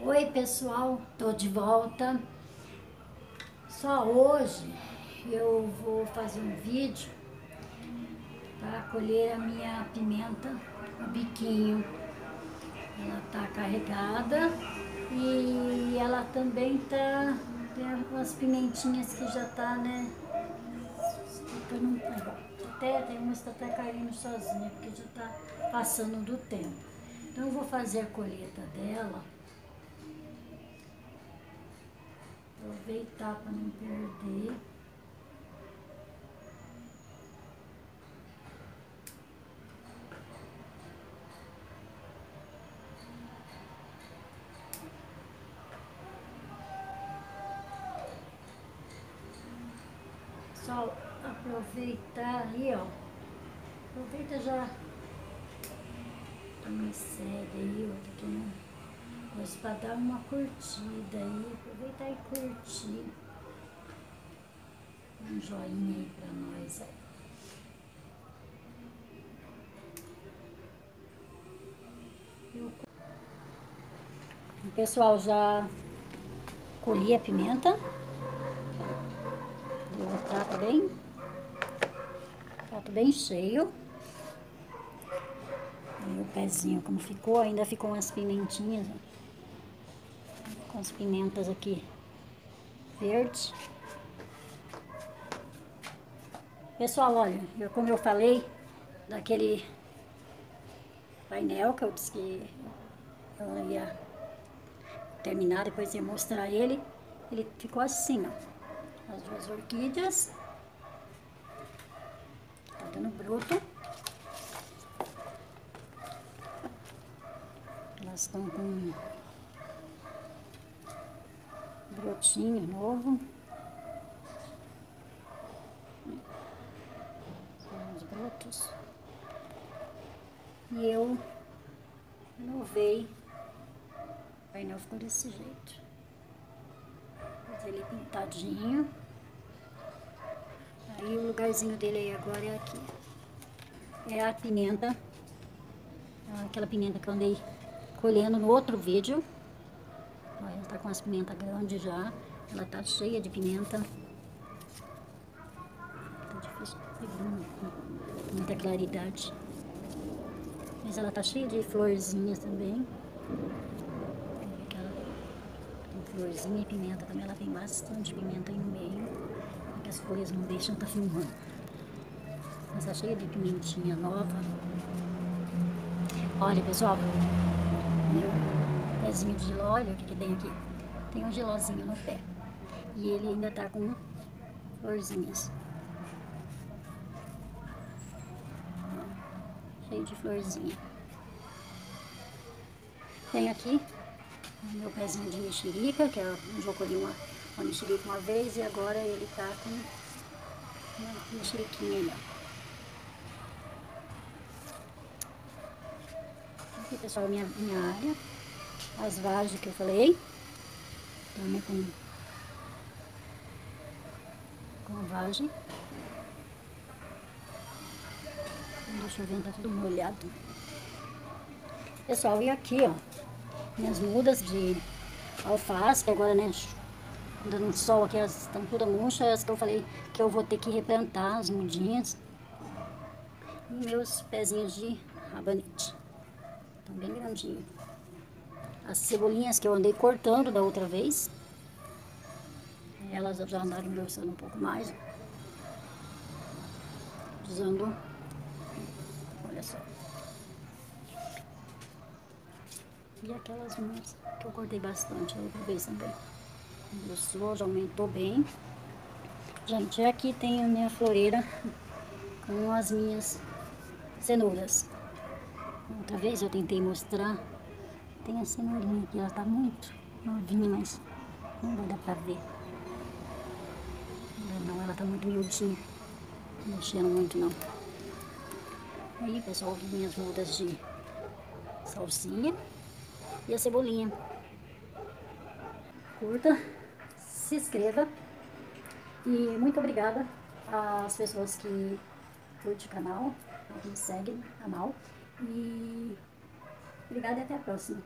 Oi pessoal, tô de volta. Só hoje eu vou fazer um vídeo para colher a minha pimenta a biquinho. Ela tá carregada e ela também tá tem umas pimentinhas que já tá, né? Até tem umas que tá até caindo sozinha porque já tá passando do tempo. Então eu vou fazer a colheita dela. Aproveitar para não perder. Só aproveitar aí, ó. Aproveita já. Me segue aí, ó. Tá mas para dar uma curtida aí, aproveitar e curtir. Um joinha aí para nós aí. Pessoal já colhi a pimenta. Deu um prato bem, prato bem cheio. O pezinho como ficou, ainda ficou umas pimentinhas. Com as pimentas aqui verdes. Pessoal, olha, eu, como eu falei, daquele painel que eu disse que eu ia terminar, depois ia mostrar ele, ele ficou assim, ó, as duas orquídeas, tá dando broto. Elas estão com brotinho novo. Os brotos. E eu inovei. O painel ficou desse jeito. Fiz ele pintadinho. Aí o lugarzinho dele aí agora é aqui. É a pimenta. Aquela pimenta que eu andei colhendo no outro vídeo. Olha, ela tá com as pimentas grandes já. Ela tá cheia de pimenta. Tá difícil pegar muita claridade. Mas ela tá cheia de florzinhas também. Tem florzinha e pimenta também. Ela tem bastante pimenta aí no meio. Porque as folhas não deixam tá filmando. Mas tá cheia de pimentinha nova. Olha, pessoal. Meu pezinho de giló, olha o que, que tem aqui. Tem um gilózinho no pé. E ele ainda tá com florzinhas. Cheio de florzinha. Tem aqui o meu pezinho de mexerica, que eu já colhi uma, uma mexerica uma vez e agora ele tá com uma mexeriquinha ali, Aqui, pessoal, minha, minha área as vagens que eu falei. Também com, com a vagem. Deixa eu ver, tá tudo molhado. Pessoal, e aqui, ó, minhas mudas de alface, que agora, né, dando um sol aqui, elas estão todas murchas, que eu falei que eu vou ter que replantar as mudinhas. E meus pezinhos de rabanete. Estão bem grandinhos as cebolinhas que eu andei cortando da outra vez. Elas já andaram engrossando um pouco mais. Usando, olha só. E aquelas minhas que eu cortei bastante a outra vez também. Engrossou, já aumentou bem. Gente, aqui tem a minha floreira com as minhas cenouras. Outra vez eu tentei mostrar tem a cenourinha aqui, ela tá muito novinha, mas não vai dar pra ver. Não, ela tá muito miudinha. Não mexendo muito não. Aí, pessoal, minhas mudas de salsinha e a cebolinha. Curta, se inscreva e muito obrigada às pessoas que curtem o canal, que seguem o canal. E obrigada e até a próxima.